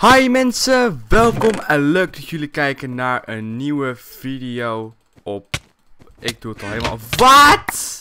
Hi mensen, welkom en leuk dat jullie kijken naar een nieuwe video op... Ik doe het al helemaal... Wat?